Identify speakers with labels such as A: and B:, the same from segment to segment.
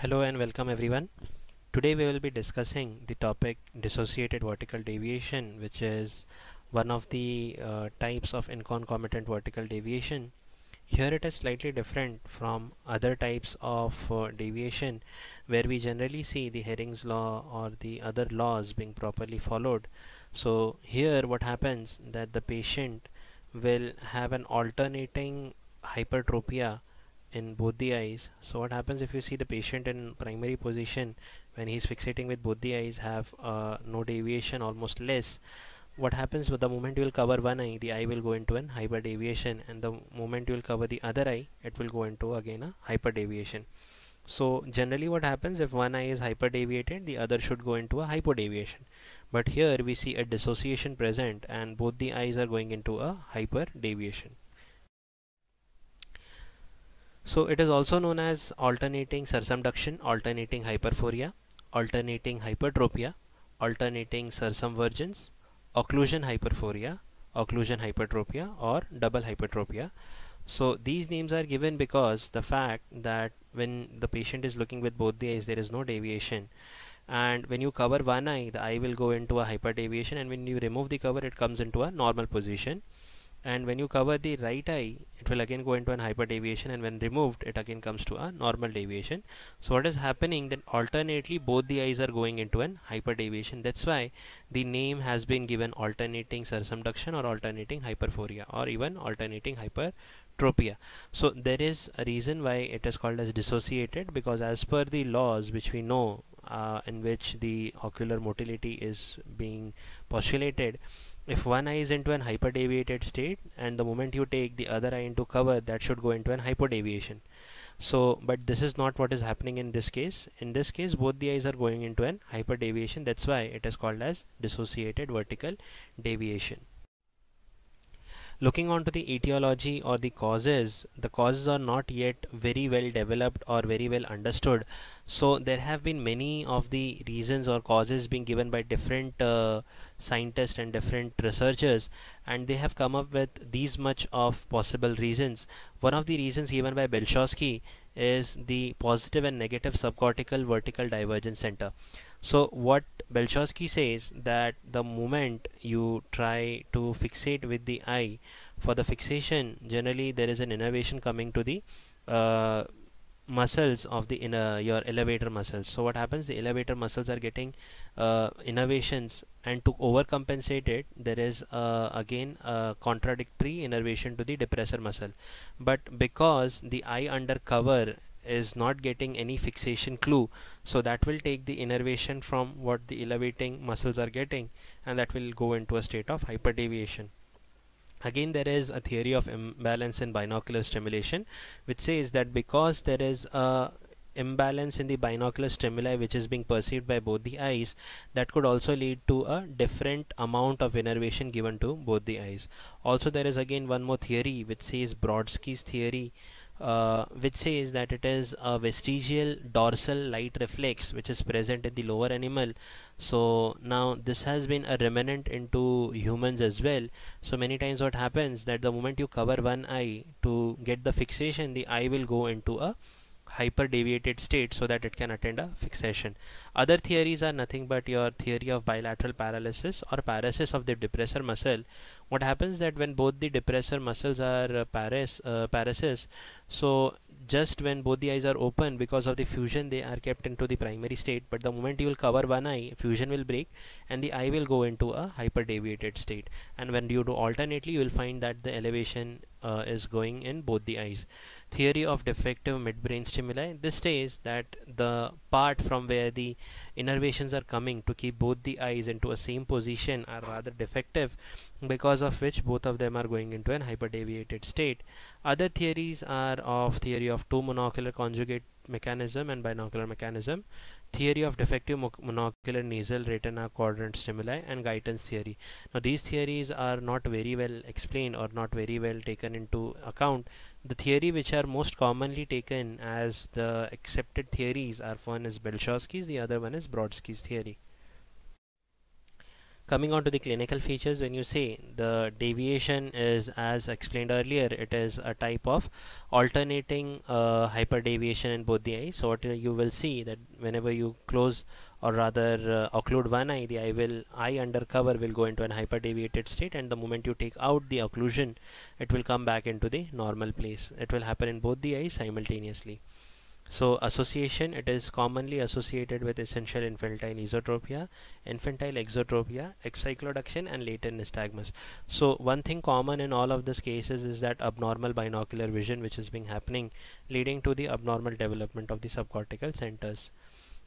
A: Hello and welcome everyone. Today we will be discussing the topic dissociated vertical deviation which is one of the uh, types of inconcomitant vertical deviation. Here it is slightly different from other types of uh, deviation where we generally see the Hering's law or the other laws being properly followed. So here what happens that the patient will have an alternating hypertropia in both the eyes. So what happens if you see the patient in primary position when he's fixating with both the eyes have uh, no deviation almost less? What happens with the moment you will cover one eye the eye will go into an hyper deviation and the moment you will cover the other eye it will go into again a hyper deviation so generally what happens if one eye is hyper deviated the other should go into a hypodeviation. But here we see a dissociation present and both the eyes are going into a hyperdeviation so it is also known as alternating sursumduction, alternating hyperphoria, alternating hypertropia, alternating sursumvergence, occlusion hyperphoria, occlusion hypertropia or double hypertropia. So these names are given because the fact that when the patient is looking with both the eyes there is no deviation and when you cover one eye the eye will go into a hyperdeviation and when you remove the cover it comes into a normal position and when you cover the right eye it will again go into an hyperdeviation. And when removed it again comes to a normal deviation. So what is happening then alternately both the eyes are going into an hyperdeviation. That's why the name has been given alternating sursumduction or alternating hyperphoria or even alternating hypertropia. So there is a reason why it is called as dissociated because as per the laws which we know uh, in which the ocular motility is being postulated if one eye is into an hyperdeviated state and the moment you take the other eye into cover that should go into an hypodeviation. So but this is not what is happening in this case. In this case both the eyes are going into an hyperdeviation. That's why it is called as dissociated vertical deviation looking on to the etiology or the causes the causes are not yet very well developed or very well understood. So there have been many of the reasons or causes being given by different uh, scientists and different researchers and they have come up with these much of possible reasons. One of the reasons given by Bielschowsky is the positive and negative subcortical vertical divergence center. So what Bielschowsky says that the moment you try to fixate with the eye for the fixation generally there is an innervation coming to the uh, muscles of the inner your elevator muscles. So what happens? The elevator muscles are getting uh, innervations and to overcompensate it there is uh, again a contradictory innervation to the depressor muscle. But because the eye under cover is not getting any fixation clue so that will take the innervation from what the elevating muscles are getting and that will go into a state of hyperdeviation. Again there is a theory of imbalance in binocular stimulation which says that because there is a imbalance in the binocular stimuli which is being perceived by both the eyes that could also lead to a different amount of innervation given to both the eyes. Also there is again one more theory which says Brodsky's theory uh, which says that it is a vestigial dorsal light reflex which is present in the lower animal. So now this has been a remnant into humans as well. So many times what happens that the moment you cover one eye to get the fixation the eye will go into a hyper deviated state so that it can attend a fixation. Other theories are nothing but your theory of bilateral paralysis or paresis of the depressor muscle. What happens that when both the depressor muscles are uh, pares uh, paresis so just when both the eyes are open because of the fusion they are kept into the primary state. But the moment you will cover one eye fusion will break and the eye will go into a hyperdeviated state. And when you do alternately you will find that the elevation uh, is going in both the eyes. Theory of defective midbrain stimuli this says that the part from where the innervations are coming to keep both the eyes into a same position are rather defective because of which both of them are going into an hyperdeviated state. Other theories are of theory of two monocular conjugate mechanism and binocular mechanism theory of defective monocular nasal retina quadrant stimuli and Guyton's theory. Now these theories are not very well explained or not very well taken into account. The theory which are most commonly taken as the accepted theories are one is Bielschowsky's the other one is Brodsky's theory coming on to the clinical features when you say the deviation is as explained earlier it is a type of alternating uh, hyperdeviation in both the eyes. So what you will see that whenever you close or rather uh, occlude one eye the eye will eye under cover will go into an hyperdeviated state and the moment you take out the occlusion it will come back into the normal place. It will happen in both the eyes simultaneously so association it is commonly associated with essential infantile esotropia, infantile exotropia, excycloduction and latent nystagmus. So one thing common in all of these cases is that abnormal binocular vision which is being happening leading to the abnormal development of the subcortical centers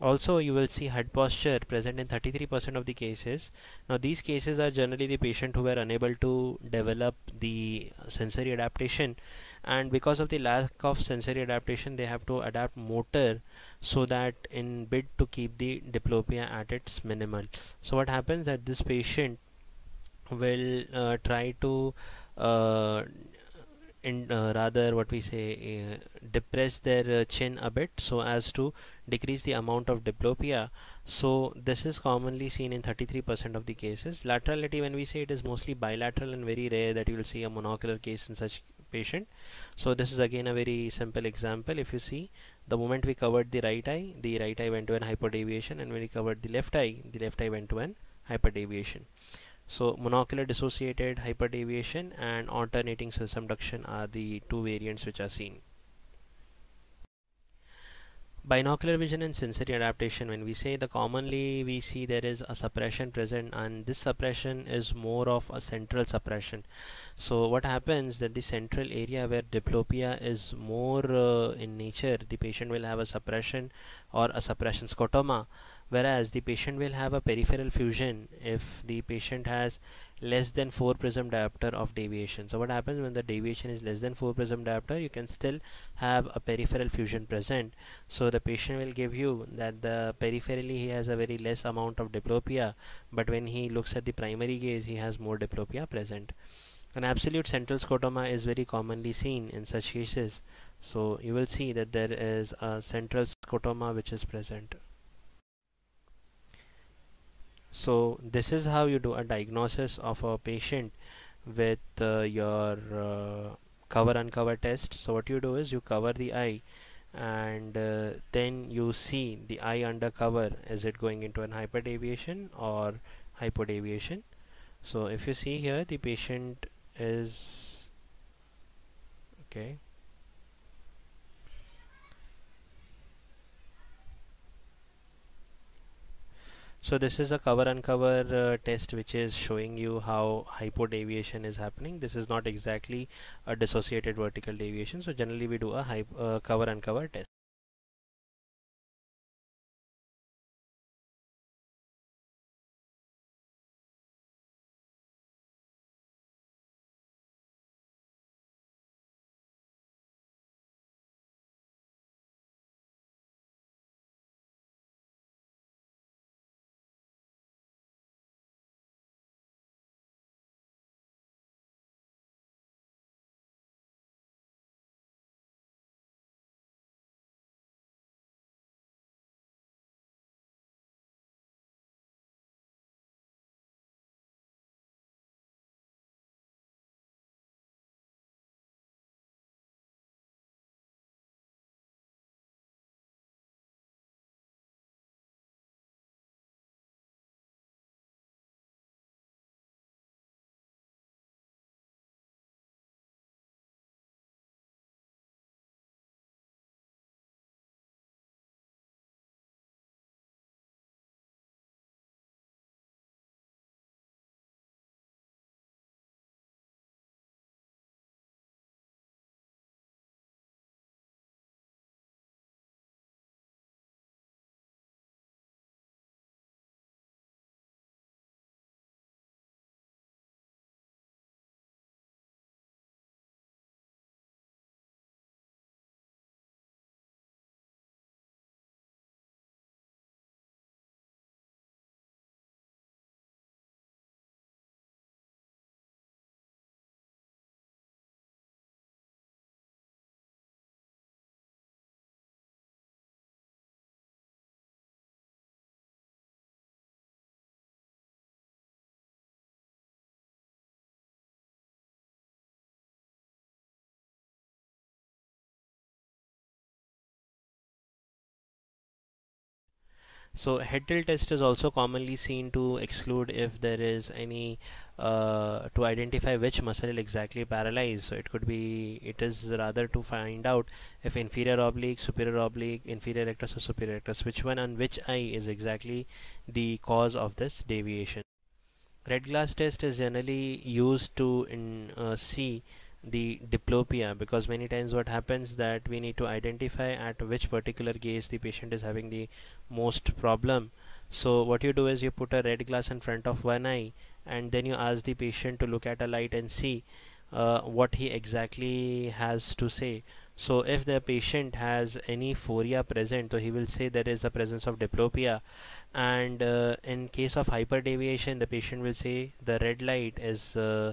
A: also you will see head posture present in 33% of the cases. Now these cases are generally the patient who were unable to develop the sensory adaptation. And because of the lack of sensory adaptation they have to adapt motor so that in bid to keep the diplopia at its minimal. So what happens that this patient will uh, try to uh, in uh, rather what we say uh, depress their uh, chin a bit so as to decrease the amount of diplopia. So this is commonly seen in 33% of the cases. Laterality when we say it is mostly bilateral and very rare that you will see a monocular case in such patient. So this is again a very simple example. If you see the moment we covered the right eye the right eye went to an hyperdeviation and when we covered the left eye the left eye went to an hyperdeviation so monocular dissociated hyperdeviation and alternating subduction are the two variants which are seen. Binocular vision and sensory adaptation. When we say the commonly we see there is a suppression present and this suppression is more of a central suppression. So what happens that the central area where diplopia is more uh, in nature the patient will have a suppression or a suppression scotoma whereas the patient will have a peripheral fusion if the patient has less than 4 prism diopter of deviation. So what happens when the deviation is less than 4 prism diopter? You can still have a peripheral fusion present. So the patient will give you that the peripherally he has a very less amount of diplopia but when he looks at the primary gaze he has more diplopia present. An absolute central scotoma is very commonly seen in such cases. So you will see that there is a central scotoma which is present so this is how you do a diagnosis of a patient with uh, your uh, cover uncover test. So what you do is you cover the eye and uh, then you see the eye under cover. Is it going into an hyperdeviation or hypodeviation? So if you see here the patient is okay so this is a cover uncover uh, test which is showing you how hypodeviation is happening. This is not exactly a dissociated vertical deviation. So generally we do a uh, cover uncover test so head tilt test is also commonly seen to exclude if there is any uh, to identify which muscle exactly paralyzed. So it could be it is rather to find out if inferior oblique superior oblique inferior rectus or superior rectus which one and which eye is exactly the cause of this deviation. Red glass test is generally used to in, uh, see the diplopia because many times what happens that we need to identify at which particular gaze the patient is having the most problem. So what you do is you put a red glass in front of one eye and then you ask the patient to look at a light and see uh, what he exactly has to say. So if the patient has any phoria present so he will say there is a presence of diplopia and uh, in case of hyperdeviation the patient will say the red light is uh,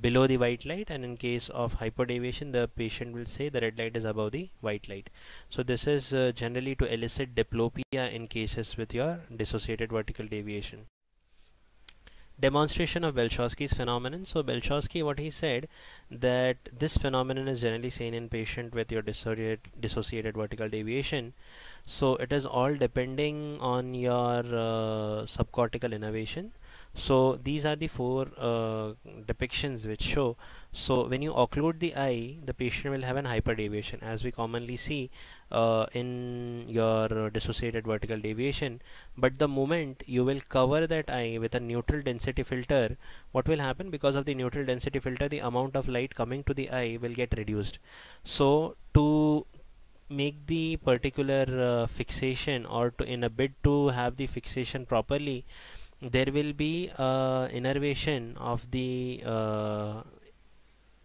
A: below the white light and in case of hyperdeviation the patient will say the red light is above the white light so this is uh, generally to elicit diplopia in cases with your dissociated vertical deviation demonstration of Bielschowsky's phenomenon. So Bielschowsky, what he said that this phenomenon is generally seen in patient with your dissociated, dissociated vertical deviation. So it is all depending on your uh, subcortical innervation so these are the four uh, depictions which show. So when you occlude the eye the patient will have an hyperdeviation. As we commonly see uh, in your dissociated vertical deviation but the moment you will cover that eye with a neutral density filter what will happen? Because of the neutral density filter the amount of light coming to the eye will get reduced. So to make the particular uh, fixation or to in a bid to have the fixation properly there will be uh, innervation of the uh,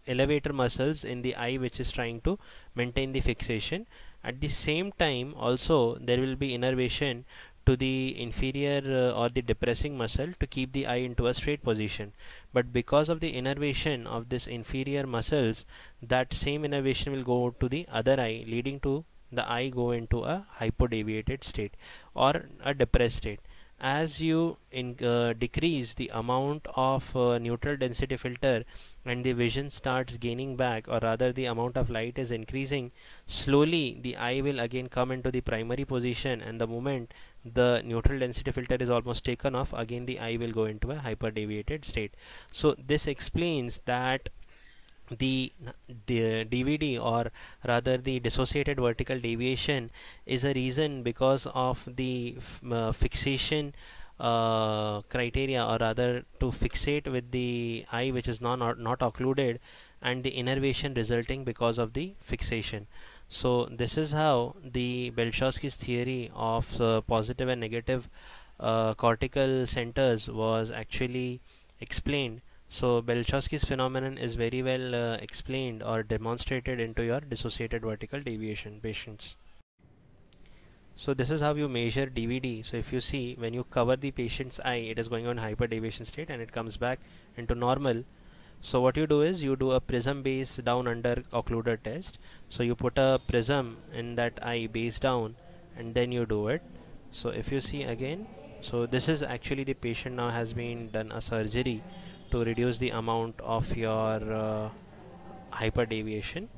A: elevator muscles in the eye which is trying to maintain the fixation. At the same time also there will be innervation to the inferior uh, or the depressing muscle to keep the eye into a straight position. But because of the innervation of this inferior muscles that same innervation will go to the other eye leading to the eye go into a hypodeviated state or a depressed state as you in, uh, decrease the amount of uh, neutral density filter and the vision starts gaining back or rather the amount of light is increasing slowly the eye will again come into the primary position and the moment the neutral density filter is almost taken off again the eye will go into a hyperdeviated state. So this explains that the, DVD or rather the dissociated vertical deviation is a reason because of the uh, fixation uh, criteria or rather to fixate with the eye which is non not, not occluded and the innervation resulting because of the fixation. So this is how the Bielschowsky's theory of uh, positive and negative uh, cortical centers was actually explained so Bielschowsky's phenomenon is very well uh, explained or demonstrated into your dissociated vertical deviation patients. So this is how you measure DVD. So if you see when you cover the patient's eye, it is going on hyperdeviation state and it comes back into normal. So what you do is you do a prism base down under occluder test. So you put a prism in that eye base down and then you do it. So if you see again, so this is actually the patient now has been done a surgery to reduce the amount of your uh, hyperdeviation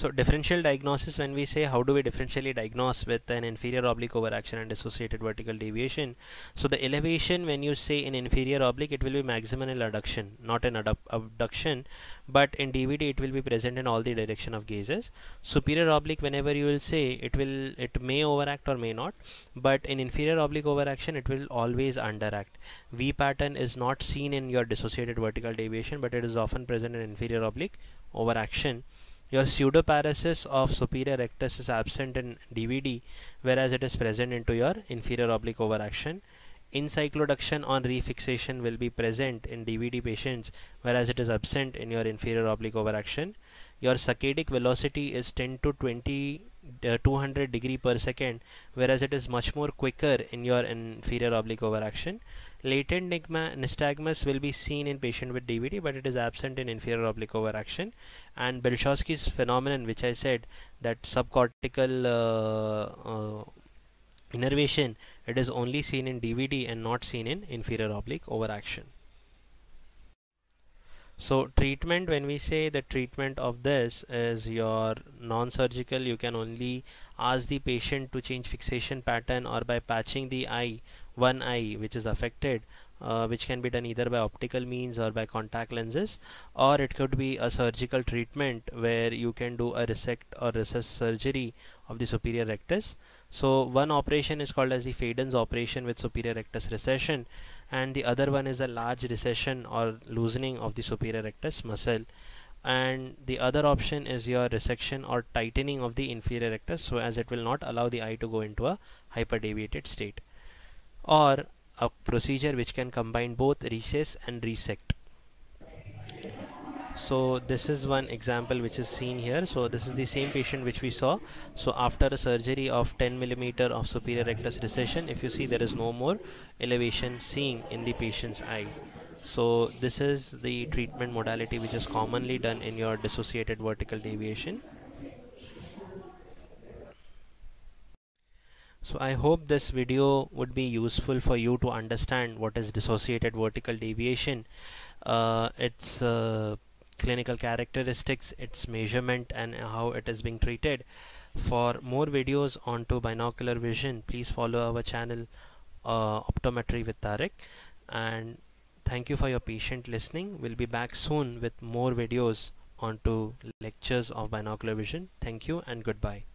A: So differential diagnosis when we say how do we differentially diagnose with an inferior oblique overaction and associated vertical deviation. So the elevation when you say in inferior oblique it will be maximal in adduction not an abduction but in DVD it will be present in all the direction of gazes. Superior oblique whenever you will say it will it may overact or may not but in inferior oblique overaction it will always underact. V pattern is not seen in your dissociated vertical deviation but it is often present in inferior oblique overaction your pseudoparesis of superior rectus is absent in DVD whereas it is present into your inferior oblique overaction. Encycloduction on refixation will be present in DVD patients whereas it is absent in your inferior oblique overaction. Your saccadic velocity is 10 to 20 uh, 200 degree per second whereas it is much more quicker in your inferior oblique overaction Latent nystagmus will be seen in patient with DVD but it is absent in inferior oblique overaction and Bielschowsky's phenomenon which I said that subcortical uh, uh, innervation it is only seen in DVD and not seen in inferior oblique overaction. So treatment when we say the treatment of this is your non-surgical you can only ask the patient to change fixation pattern or by patching the eye one eye which is affected uh, which can be done either by optical means or by contact lenses or it could be a surgical treatment where you can do a resect or recess surgery of the superior rectus. So one operation is called as the Faden's operation with superior rectus recession and the other one is a large recession or loosening of the superior rectus muscle. And the other option is your resection or tightening of the inferior rectus so as it will not allow the eye to go into a hyperdeviated state. Or a procedure which can combine both recess and resect so this is one example which is seen here. So this is the same patient which we saw. So after a surgery of 10 millimeter of superior rectus recession if you see there is no more elevation seen in the patient's eye. So this is the treatment modality which is commonly done in your dissociated vertical deviation. So I hope this video would be useful for you to understand what is dissociated vertical deviation. Uh, its uh, clinical characteristics its measurement and how it is being treated. For more videos onto binocular vision please follow our channel uh, optometry with Tarik and thank you for your patient listening. We'll be back soon with more videos onto lectures of binocular vision. Thank you and goodbye